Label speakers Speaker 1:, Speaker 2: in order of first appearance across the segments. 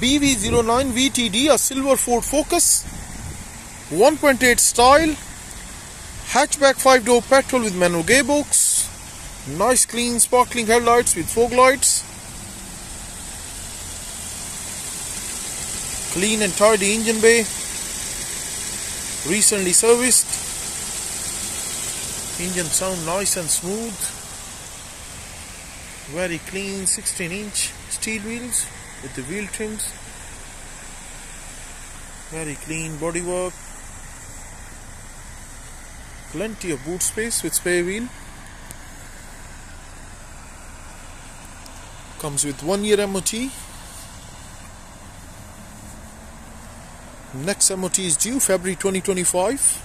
Speaker 1: BV09 VTD, a silver Ford Focus, 1.8 style, hatchback 5 door petrol with manual gearbox, nice clean sparkling headlights with fog lights, clean and tidy engine bay, recently serviced, engine sound nice and smooth, very clean 16 inch steel wheels with the wheel trims. Very clean bodywork. Plenty of boot space with spare wheel. Comes with one year MOT next MOT is due February 2025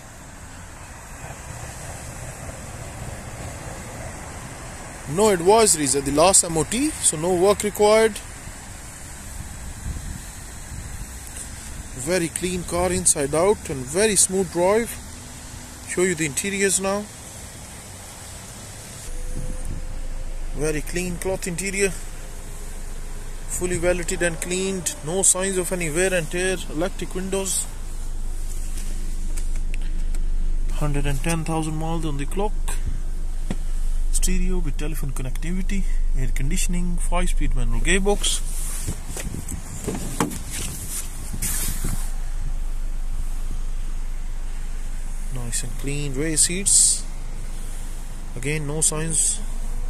Speaker 1: no advisories at the last MOT so no work required very clean car inside out and very smooth drive. Show you the interiors now. Very clean cloth interior. Fully valeted and cleaned. No signs of any wear and tear. Electric windows. 110,000 miles on the clock. Stereo with telephone connectivity air conditioning 5 speed manual gearbox nice and clean rear seats. Again no signs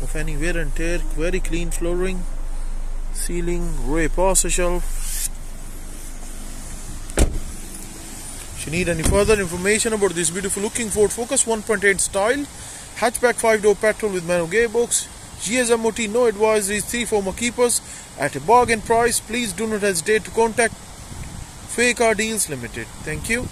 Speaker 1: of any wear and tear. Very clean flooring ceiling rear parcel shelf. If you need any further information about this beautiful looking Ford Focus 1.8 style hatchback 5 door petrol with manual gearbox GSMOT no advisories 3 former keepers at a bargain price please do not hesitate to contact Fair Car Deals Limited. Thank you